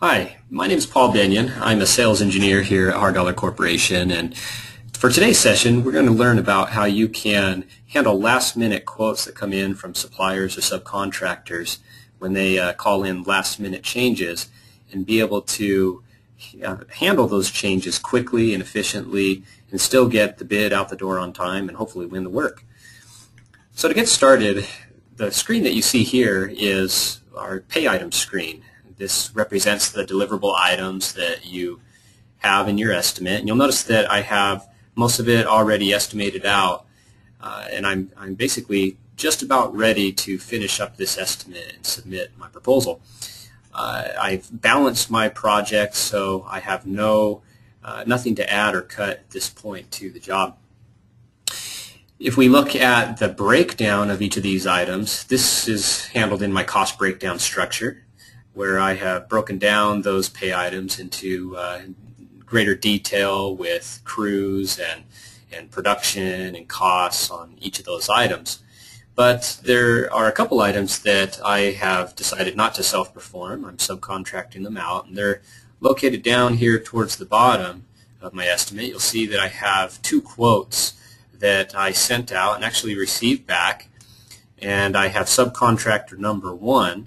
Hi, my name is Paul Benyon. I'm a sales engineer here at Hard Dollar Corporation and for today's session we're going to learn about how you can handle last minute quotes that come in from suppliers or subcontractors when they uh, call in last minute changes and be able to uh, handle those changes quickly and efficiently and still get the bid out the door on time and hopefully win the work. So to get started, the screen that you see here is our pay item screen. This represents the deliverable items that you have in your estimate. And you'll notice that I have most of it already estimated out. Uh, and I'm, I'm basically just about ready to finish up this estimate and submit my proposal. Uh, I've balanced my project so I have no uh, nothing to add or cut at this point to the job. If we look at the breakdown of each of these items, this is handled in my cost breakdown structure where I have broken down those pay items into uh, greater detail with crews and, and production and costs on each of those items. But there are a couple items that I have decided not to self-perform. I'm subcontracting them out, and they're located down here towards the bottom of my estimate. You'll see that I have two quotes that I sent out and actually received back, and I have subcontractor number one,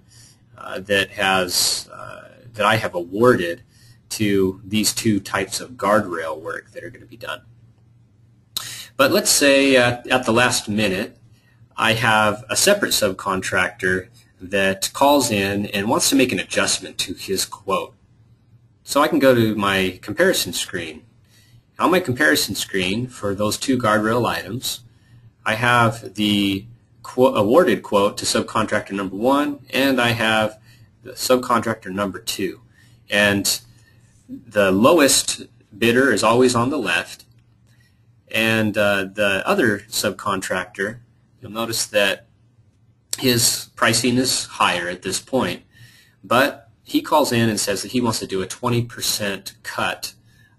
that has uh, that I have awarded to these two types of guardrail work that are going to be done. But let's say uh, at the last minute I have a separate subcontractor that calls in and wants to make an adjustment to his quote. So I can go to my comparison screen. On my comparison screen for those two guardrail items, I have the quote, awarded quote to subcontractor number one, and I have the subcontractor number two. And the lowest bidder is always on the left, and uh, the other subcontractor, you'll notice that his pricing is higher at this point, but he calls in and says that he wants to do a 20% cut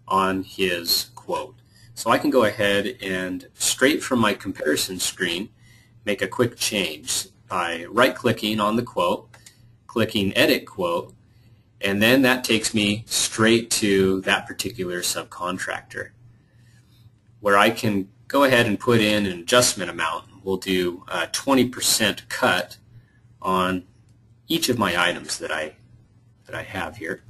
on his quote. So I can go ahead and straight from my comparison screen, make a quick change by right-clicking on the quote, clicking Edit Quote, and then that takes me straight to that particular subcontractor where I can go ahead and put in an adjustment amount. We'll do a 20% cut on each of my items that I, that I have here.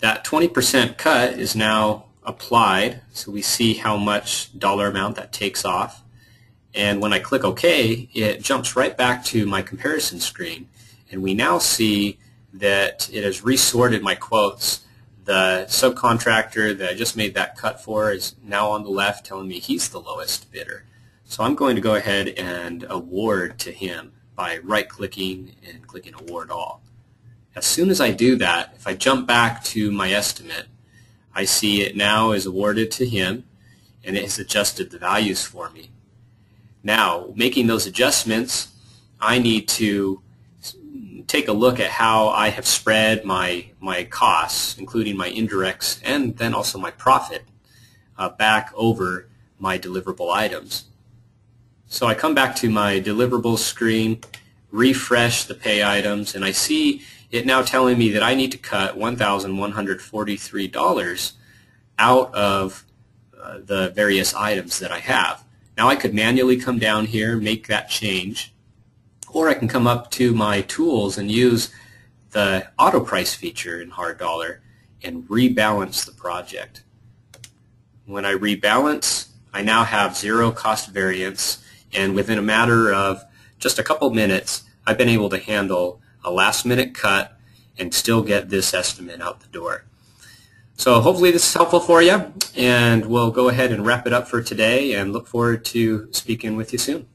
That 20% cut is now applied, so we see how much dollar amount that takes off. And when I click OK, it jumps right back to my comparison screen. And we now see that it has resorted my quotes. The subcontractor that I just made that cut for is now on the left telling me he's the lowest bidder. So I'm going to go ahead and award to him by right-clicking and clicking Award All. As soon as I do that, if I jump back to my estimate, I see it now is awarded to him and it has adjusted the values for me. Now, making those adjustments, I need to take a look at how I have spread my, my costs, including my indirects and then also my profit, uh, back over my deliverable items. So I come back to my deliverables screen, refresh the pay items, and I see it now telling me that I need to cut $1,143 out of uh, the various items that I have. Now I could manually come down here, and make that change, or I can come up to my tools and use the auto price feature in Hard Dollar and rebalance the project. When I rebalance, I now have zero cost variance and within a matter of just a couple minutes, I've been able to handle a last minute cut and still get this estimate out the door. So hopefully this is helpful for you, and we'll go ahead and wrap it up for today and look forward to speaking with you soon.